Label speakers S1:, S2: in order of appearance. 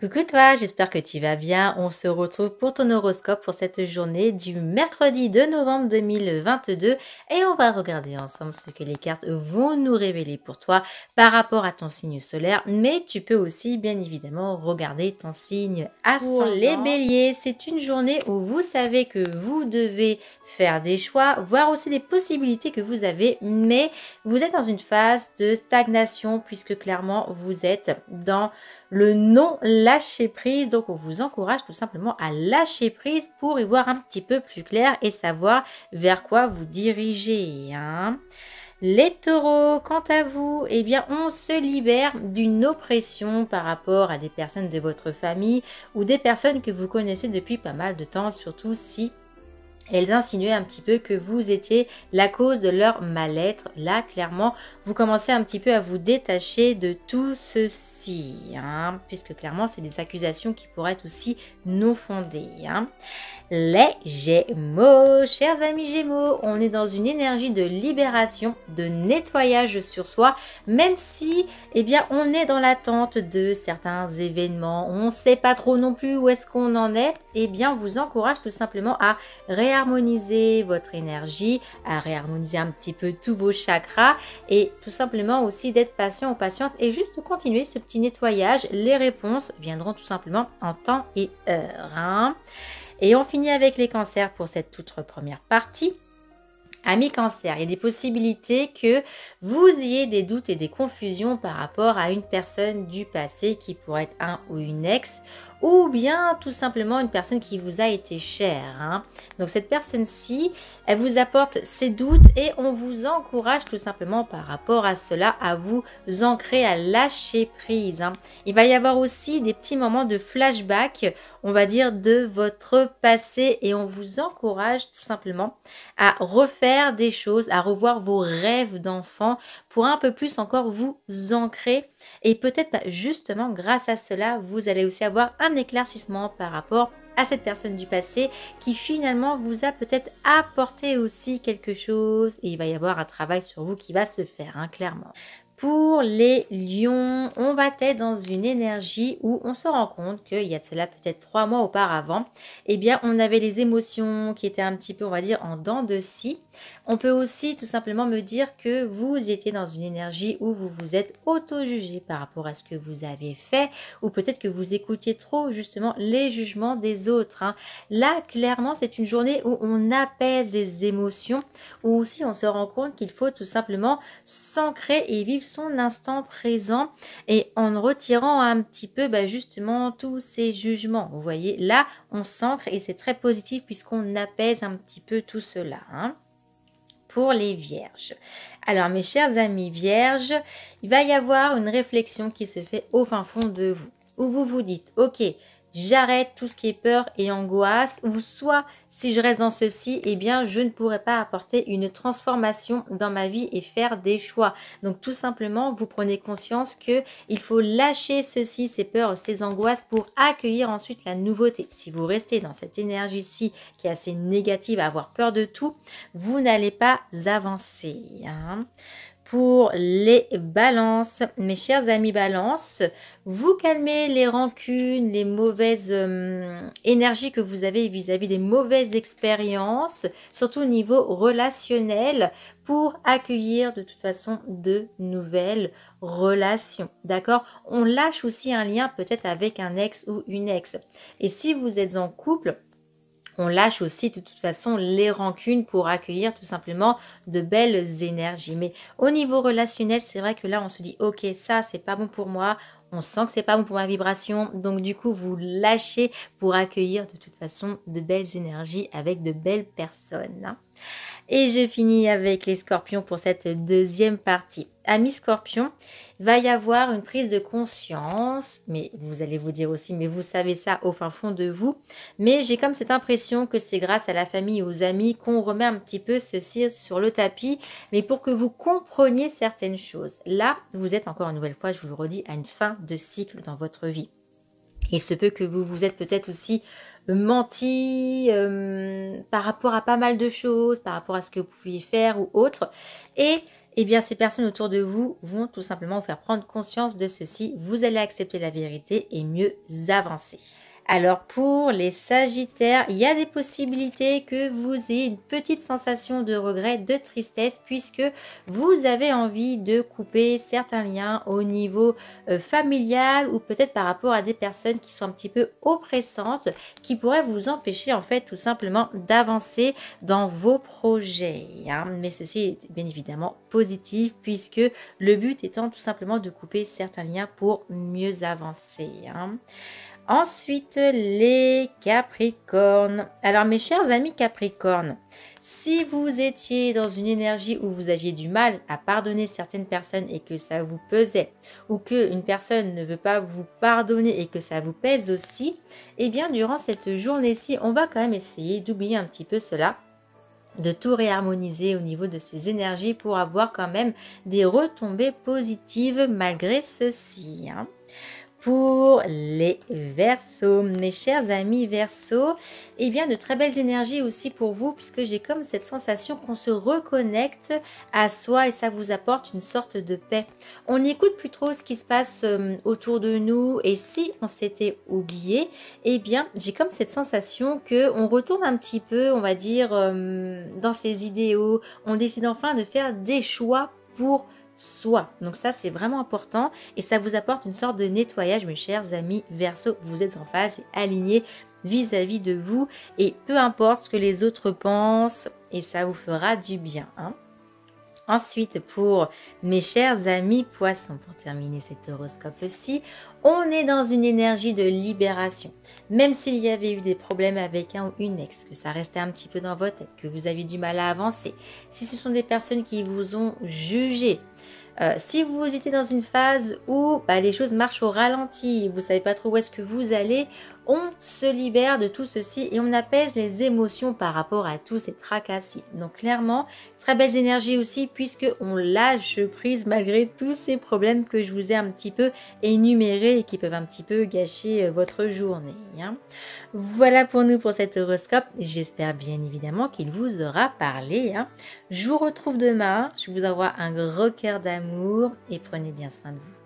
S1: Coucou toi, j'espère que tu vas bien. On se retrouve pour ton horoscope pour cette journée du mercredi 2 novembre 2022 et on va regarder ensemble ce que les cartes vont nous révéler pour toi par rapport à ton signe solaire. Mais tu peux aussi bien évidemment regarder ton signe ascendant. les béliers, c'est une journée où vous savez que vous devez faire des choix, voir aussi les possibilités que vous avez, mais vous êtes dans une phase de stagnation puisque clairement vous êtes dans le non lâcher prise. Donc on vous encourage tout simplement à lâcher prise pour y voir un petit peu plus clair et savoir vers quoi vous dirigez. Hein. Les taureaux, quant à vous, eh bien, on se libère d'une oppression par rapport à des personnes de votre famille ou des personnes que vous connaissez depuis pas mal de temps, surtout si elles insinuaient un petit peu que vous étiez la cause de leur mal-être. Là, clairement, vous commencez un petit peu à vous détacher de tout ceci, hein, puisque clairement, c'est des accusations qui pourraient être aussi non fondées. Hein. Les Gémeaux, chers amis Gémeaux, on est dans une énergie de libération, de nettoyage sur soi, même si, eh bien, on est dans l'attente de certains événements. On ne sait pas trop non plus où est-ce qu'on en est. Eh bien, on vous encourage tout simplement à réharmoniser votre énergie, à réharmoniser un petit peu tous vos chakras et tout simplement aussi d'être patient ou patiente et juste de continuer ce petit nettoyage. Les réponses viendront tout simplement en temps et heure. Hein. Et on finit avec les cancers pour cette toute première partie. Amis cancer, il y a des possibilités que vous ayez des doutes et des confusions par rapport à une personne du passé qui pourrait être un ou une ex ou bien tout simplement une personne qui vous a été chère. Hein. Donc cette personne-ci, elle vous apporte ses doutes et on vous encourage tout simplement par rapport à cela à vous ancrer, à lâcher prise. Hein. Il va y avoir aussi des petits moments de flashback, on va dire, de votre passé et on vous encourage tout simplement à refaire des choses, à revoir vos rêves d'enfant pour un peu plus encore vous ancrer et peut-être bah, justement grâce à cela, vous allez aussi avoir un éclaircissement par rapport à cette personne du passé qui finalement vous a peut-être apporté aussi quelque chose et il va y avoir un travail sur vous qui va se faire, hein, clairement. Pour les lions, on va être dans une énergie où on se rend compte qu'il y a de cela peut-être trois mois auparavant, eh bien on avait les émotions qui étaient un petit peu, on va dire, en dents de scie. On peut aussi tout simplement me dire que vous étiez dans une énergie où vous vous êtes auto-jugé par rapport à ce que vous avez fait ou peut-être que vous écoutiez trop justement les jugements des autres. Hein. Là, clairement, c'est une journée où on apaise les émotions, où aussi on se rend compte qu'il faut tout simplement s'ancrer et vivre son instant présent et en retirant un petit peu bah, justement tous ces jugements. Vous voyez, là, on s'ancre et c'est très positif puisqu'on apaise un petit peu tout cela. Hein pour les vierges. Alors mes chers amis vierges, il va y avoir une réflexion qui se fait au fin fond de vous, où vous vous dites, ok, j'arrête tout ce qui est peur et angoisse, ou soit si je reste dans ceci, eh bien je ne pourrai pas apporter une transformation dans ma vie et faire des choix. Donc tout simplement, vous prenez conscience que il faut lâcher ceci, ces peurs, ces angoisses pour accueillir ensuite la nouveauté. Si vous restez dans cette énergie-ci qui est assez négative, à avoir peur de tout, vous n'allez pas avancer. Hein pour les balances. Mes chers amis balances, vous calmez les rancunes, les mauvaises euh, énergies que vous avez vis-à-vis des mauvaises expériences, surtout au niveau relationnel, pour accueillir de toute façon de nouvelles relations. D'accord? On lâche aussi un lien peut-être avec un ex ou une ex. Et si vous êtes en couple, on lâche aussi de toute façon les rancunes pour accueillir tout simplement de belles énergies. Mais au niveau relationnel, c'est vrai que là, on se dit, ok, ça, c'est pas bon pour moi. On sent que c'est pas bon pour ma vibration. Donc, du coup, vous lâchez pour accueillir de toute façon de belles énergies avec de belles personnes. Hein. Et je finis avec les scorpions pour cette deuxième partie. Amis scorpions, va y avoir une prise de conscience, mais vous allez vous dire aussi, mais vous savez ça au fin fond de vous. Mais j'ai comme cette impression que c'est grâce à la famille, aux amis qu'on remet un petit peu ceci sur le tapis, mais pour que vous compreniez certaines choses. Là, vous êtes encore une nouvelle fois, je vous le redis, à une fin de cycle dans votre vie. Il se peut que vous vous êtes peut-être aussi menti euh, par rapport à pas mal de choses, par rapport à ce que vous pouviez faire ou autre. Et eh bien ces personnes autour de vous vont tout simplement vous faire prendre conscience de ceci. Vous allez accepter la vérité et mieux avancer. Alors pour les Sagittaires, il y a des possibilités que vous ayez une petite sensation de regret, de tristesse, puisque vous avez envie de couper certains liens au niveau euh, familial ou peut-être par rapport à des personnes qui sont un petit peu oppressantes, qui pourraient vous empêcher en fait tout simplement d'avancer dans vos projets. Hein. Mais ceci est bien évidemment positif, puisque le but étant tout simplement de couper certains liens pour mieux avancer. Hein. Ensuite, les Capricornes. Alors, mes chers amis Capricornes, si vous étiez dans une énergie où vous aviez du mal à pardonner certaines personnes et que ça vous pesait, ou qu'une personne ne veut pas vous pardonner et que ça vous pèse aussi, eh bien, durant cette journée-ci, on va quand même essayer d'oublier un petit peu cela de tout réharmoniser au niveau de ces énergies pour avoir quand même des retombées positives malgré ceci. Hein pour les Verseaux. Mes chers amis Verseaux, et bien de très belles énergies aussi pour vous puisque j'ai comme cette sensation qu'on se reconnecte à soi et ça vous apporte une sorte de paix. On n'écoute plus trop ce qui se passe euh, autour de nous et si on s'était oublié, et bien j'ai comme cette sensation que on retourne un petit peu, on va dire, euh, dans ses idéaux. On décide enfin de faire des choix pour soi. Donc ça, c'est vraiment important et ça vous apporte une sorte de nettoyage, mes chers amis Verseau. Vous êtes en phase et aligné vis-à-vis de vous et peu importe ce que les autres pensent et ça vous fera du bien. Hein. Ensuite, pour mes chers amis poissons, pour terminer cet horoscope-ci, on est dans une énergie de libération. Même s'il y avait eu des problèmes avec un ou une ex, que ça restait un petit peu dans votre tête, que vous avez du mal à avancer, si ce sont des personnes qui vous ont jugé, euh, si vous étiez dans une phase où bah, les choses marchent au ralenti, vous ne savez pas trop où est-ce que vous allez, on se libère de tout ceci et on apaise les émotions par rapport à tous ces tracassis. Donc clairement, très belles énergies aussi puisque on lâche prise malgré tous ces problèmes que je vous ai un petit peu énumérés et qui peuvent un petit peu gâcher euh, votre journée. Hein. Voilà pour nous pour cet horoscope. J'espère bien évidemment qu'il vous aura parlé. Hein. Je vous retrouve demain. Je vous envoie un gros cœur et prenez bien soin de vous.